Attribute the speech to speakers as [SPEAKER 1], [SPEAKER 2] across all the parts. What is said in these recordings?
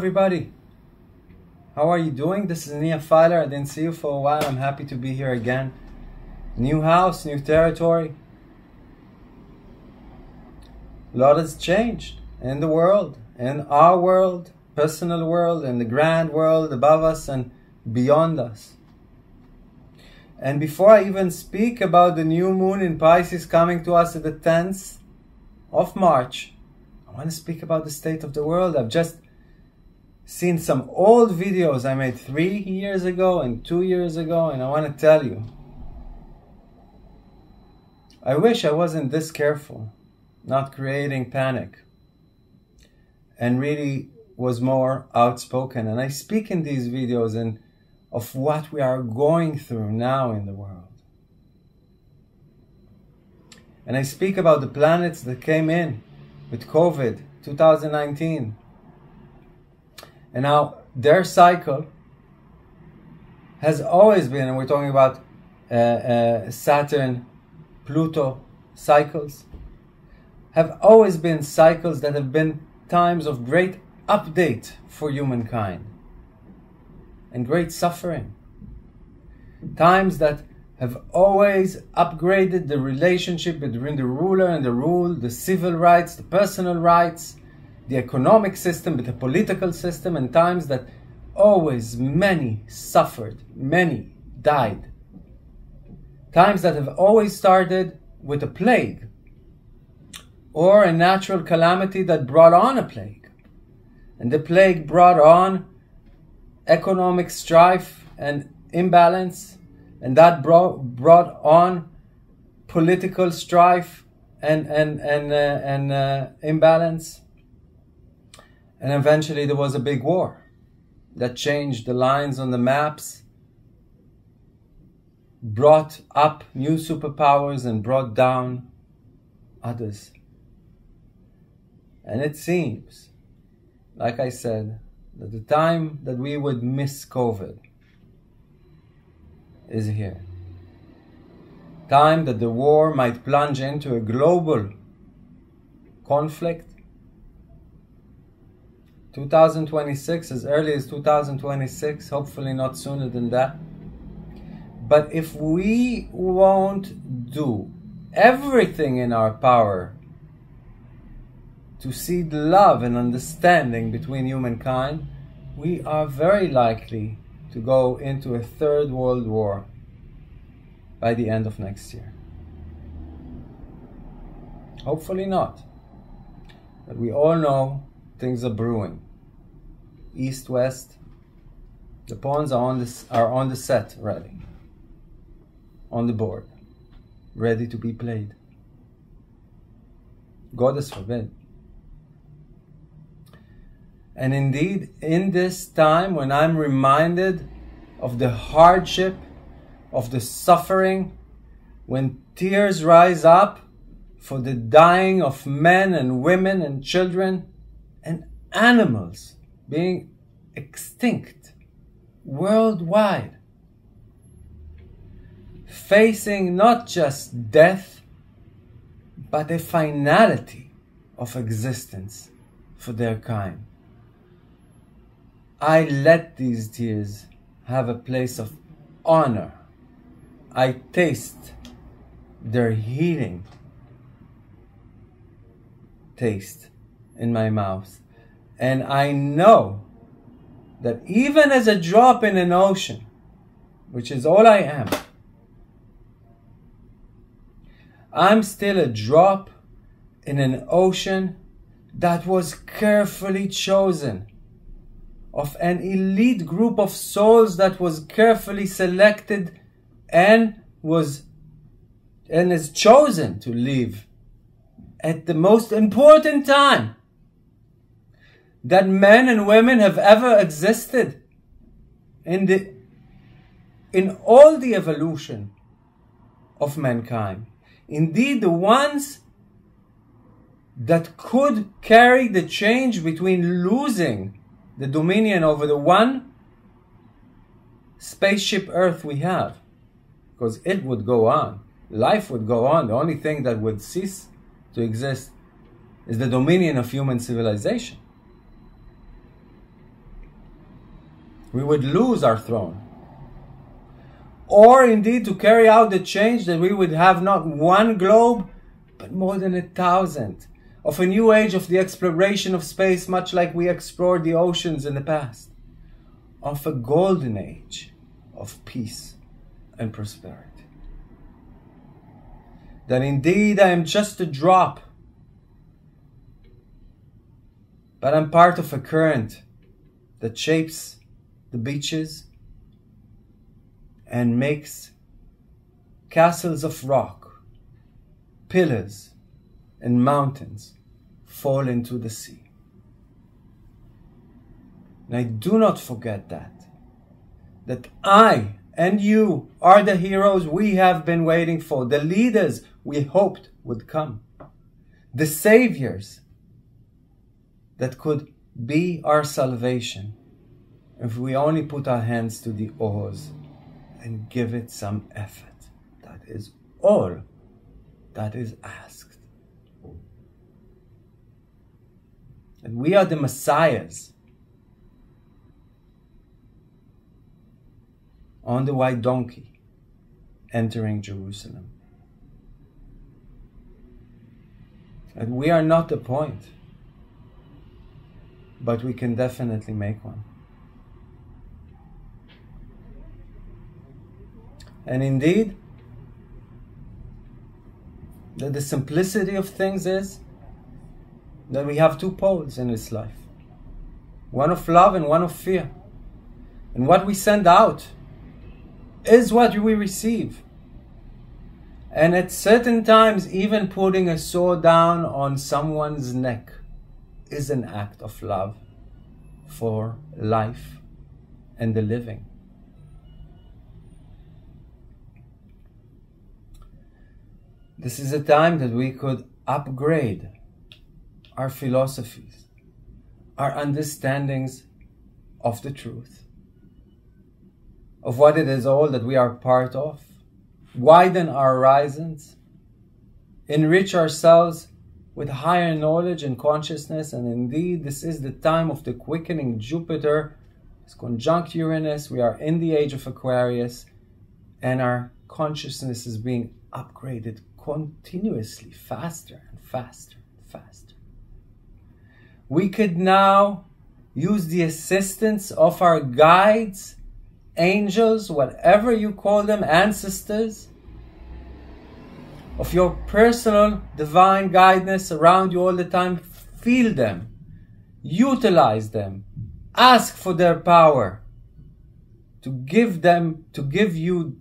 [SPEAKER 1] everybody. How are you doing? This is Nia Fyler. I didn't see you for a while. I'm happy to be here again. New house, new territory. A lot has changed in the world, in our world, personal world, in the grand world above us and beyond us. And before I even speak about the new moon in Pisces coming to us at the 10th of March, I want to speak about the state of the world. I've just seen some old videos I made three years ago and two years ago, and I want to tell you. I wish I wasn't this careful, not creating panic, and really was more outspoken. And I speak in these videos and of what we are going through now in the world. And I speak about the planets that came in with COVID 2019 and now their cycle has always been, and we're talking about uh, uh, Saturn, Pluto cycles, have always been cycles that have been times of great update for humankind and great suffering. Times that have always upgraded the relationship between the ruler and the ruled, the civil rights, the personal rights, the economic system, with the political system, and times that always many suffered, many died. Times that have always started with a plague or a natural calamity that brought on a plague. And the plague brought on economic strife and imbalance, and that brought, brought on political strife and, and, and, uh, and uh, imbalance. And eventually there was a big war that changed the lines on the maps, brought up new superpowers and brought down others. And it seems, like I said, that the time that we would miss COVID is here. Time that the war might plunge into a global conflict 2026, as early as 2026, hopefully not sooner than that. But if we won't do everything in our power to seed love and understanding between humankind, we are very likely to go into a third world war by the end of next year. Hopefully not. But we all know things are brewing. East, west. The pawns are on this are on the set ready. On the board. Ready to be played. Goddess forbid. And indeed, in this time when I'm reminded of the hardship, of the suffering, when tears rise up for the dying of men and women and children, animals being extinct worldwide, facing not just death, but a finality of existence for their kind. I let these tears have a place of honor. I taste their healing taste in my mouth. And I know that even as a drop in an ocean, which is all I am, I'm still a drop in an ocean that was carefully chosen of an elite group of souls that was carefully selected and was and is chosen to live at the most important time that men and women have ever existed in the in all the evolution of mankind. Indeed, the ones that could carry the change between losing the dominion over the one spaceship Earth we have, because it would go on, life would go on. The only thing that would cease to exist is the dominion of human civilization. We would lose our throne. Or indeed to carry out the change that we would have not one globe, but more than a thousand, of a new age of the exploration of space, much like we explored the oceans in the past, of a golden age of peace and prosperity. That indeed I am just a drop, but I'm part of a current that shapes the beaches and makes castles of rock, pillars, and mountains fall into the sea. And I do not forget that. That I and you are the heroes we have been waiting for, the leaders we hoped would come, the saviors that could be our salvation if we only put our hands to the oars and give it some effort. That is all that is asked. And we are the messiahs on the white donkey entering Jerusalem. And we are not the point, but we can definitely make one. And indeed, that the simplicity of things is that we have two poles in this life one of love and one of fear. And what we send out is what we receive. And at certain times, even putting a sword down on someone's neck is an act of love for life and the living. This is a time that we could upgrade our philosophies, our understandings of the truth, of what it is all that we are part of, widen our horizons, enrich ourselves with higher knowledge and consciousness, and indeed, this is the time of the quickening Jupiter. It's conjunct Uranus. We are in the age of Aquarius, and our consciousness is being upgraded continuously faster and faster and faster. We could now use the assistance of our guides, angels, whatever you call them, ancestors, of your personal divine guidance around you all the time. Feel them, utilize them, ask for their power to give them, to give you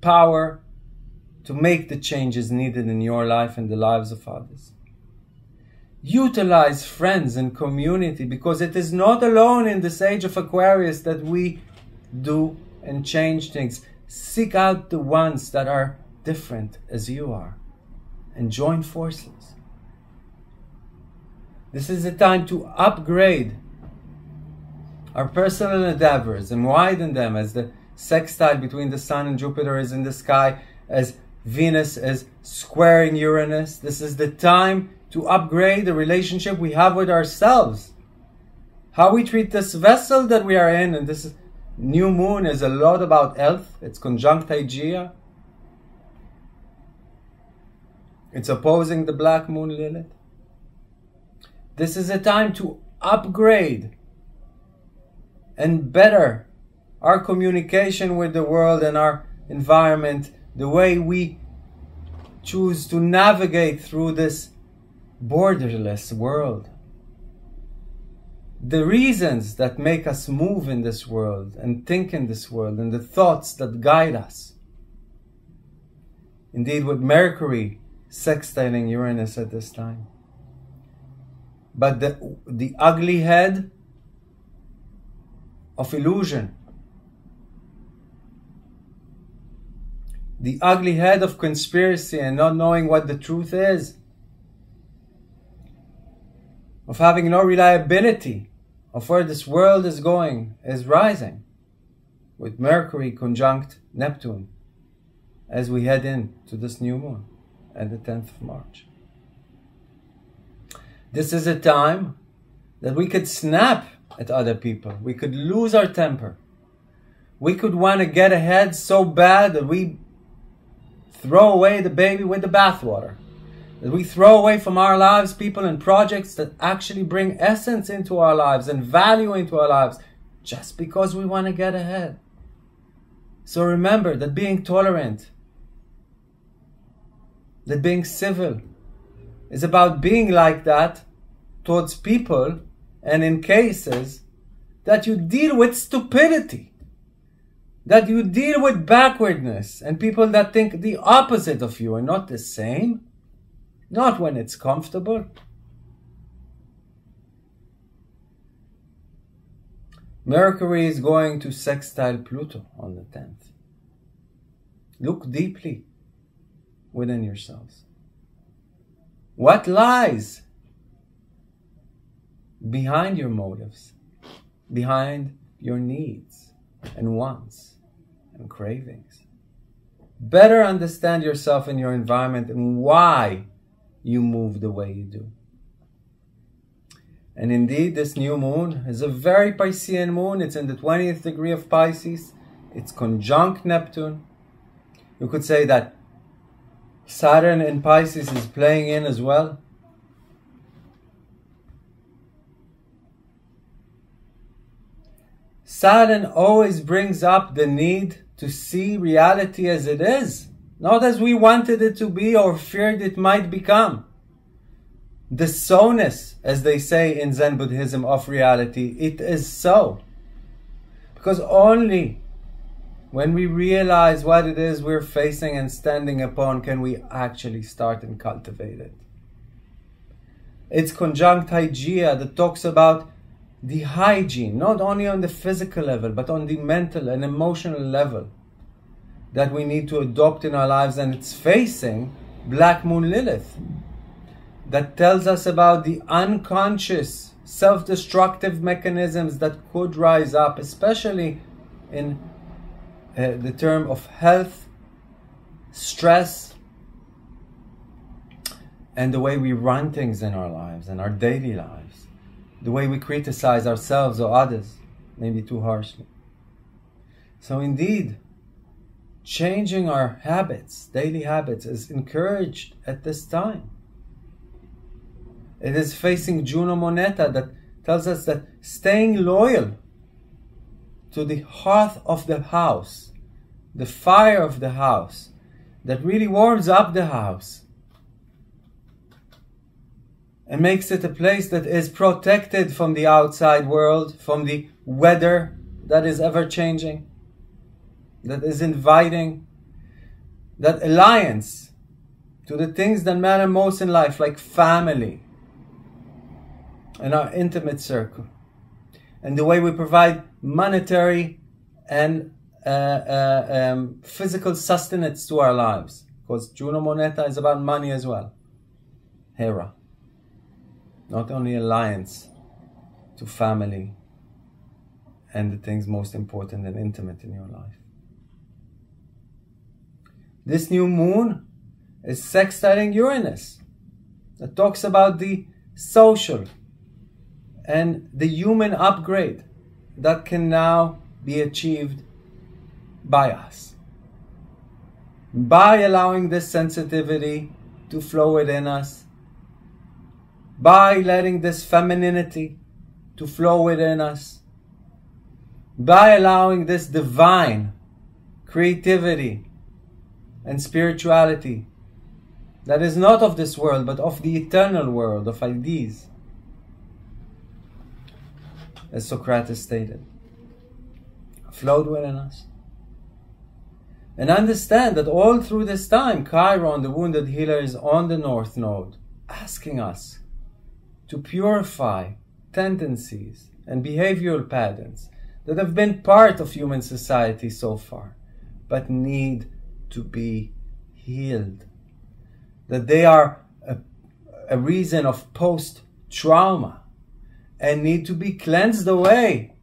[SPEAKER 1] power to make the changes needed in your life and the lives of others. Utilize friends and community because it is not alone in this age of Aquarius that we do and change things. Seek out the ones that are different as you are and join forces. This is a time to upgrade our personal endeavors and widen them as the sextile between the Sun and Jupiter is in the sky, as Venus is squaring Uranus. This is the time to upgrade the relationship we have with ourselves. How we treat this vessel that we are in, and this new moon is a lot about health. It's conjunct Hygeia. It's opposing the black moon Lilith. This is a time to upgrade and better our communication with the world and our environment the way we choose to navigate through this borderless world. The reasons that make us move in this world and think in this world and the thoughts that guide us. Indeed, with Mercury sextiling Uranus at this time. But the, the ugly head of illusion the ugly head of conspiracy and not knowing what the truth is, of having no reliability of where this world is going, is rising with Mercury conjunct Neptune as we head in to this new moon and the 10th of March. This is a time that we could snap at other people, we could lose our temper, we could want to get ahead so bad that we throw away the baby with the bathwater. That we throw away from our lives people and projects that actually bring essence into our lives and value into our lives just because we want to get ahead. So remember that being tolerant, that being civil, is about being like that towards people and in cases that you deal with stupidity, that you deal with backwardness and people that think the opposite of you and not the same, not when it's comfortable. Mercury is going to sextile Pluto on the 10th. Look deeply within yourselves. What lies behind your motives, behind your needs and wants and cravings? Better understand yourself and your environment and why you move the way you do. And indeed, this new moon is a very Piscean moon. It's in the 20th degree of Pisces. It's conjunct Neptune. You could say that Saturn in Pisces is playing in as well. Saturn always brings up the need to see reality as it is, not as we wanted it to be or feared it might become the so-ness, as they say in Zen Buddhism, of reality, it is so. Because only when we realize what it is we're facing and standing upon can we actually start and cultivate it. It's conjunct Hygeia that talks about the hygiene, not only on the physical level, but on the mental and emotional level that we need to adopt in our lives, and it's facing Black Moon Lilith that tells us about the unconscious self destructive mechanisms that could rise up, especially in uh, the term of health, stress, and the way we run things in our lives and our daily lives, the way we criticize ourselves or others, maybe too harshly. So, indeed, changing our habits, daily habits, is encouraged at this time. It is facing Juno Moneta that tells us that staying loyal to the hearth of the house, the fire of the house, that really warms up the house and makes it a place that is protected from the outside world, from the weather that is ever changing, that is inviting, that alliance to the things that matter most in life, like family, and our intimate circle, and the way we provide monetary and uh, uh, um, physical sustenance to our lives. Because Juno Moneta is about money as well. Hera. Not only alliance to family and the things most important and intimate in your life. This new moon is sextiling Uranus. That talks about the social, and the human upgrade that can now be achieved by us. By allowing this sensitivity to flow within us, by letting this femininity to flow within us, by allowing this divine creativity and spirituality that is not of this world but of the eternal world of ideas as Socrates stated, flowed within us. And understand that all through this time, Chiron, the wounded healer, is on the North Node, asking us to purify tendencies and behavioral patterns that have been part of human society so far, but need to be healed. That they are a, a reason of post trauma and need to be cleansed away.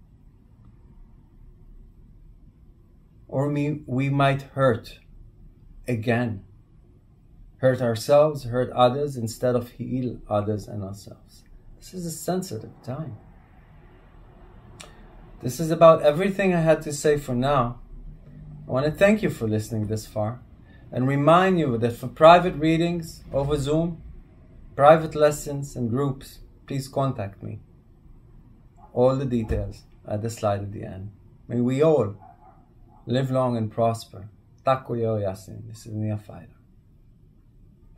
[SPEAKER 1] Or we, we might hurt again. Hurt ourselves, hurt others, instead of heal others and ourselves. This is a sensitive time. This is about everything I had to say for now. I want to thank you for listening this far and remind you that for private readings over Zoom, private lessons, and groups, please contact me. All the details at the slide at the end. May we all live long and prosper. Taku Yasin. This is Nia Fyler.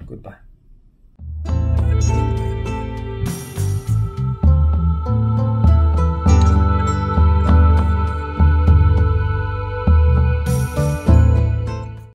[SPEAKER 1] Goodbye.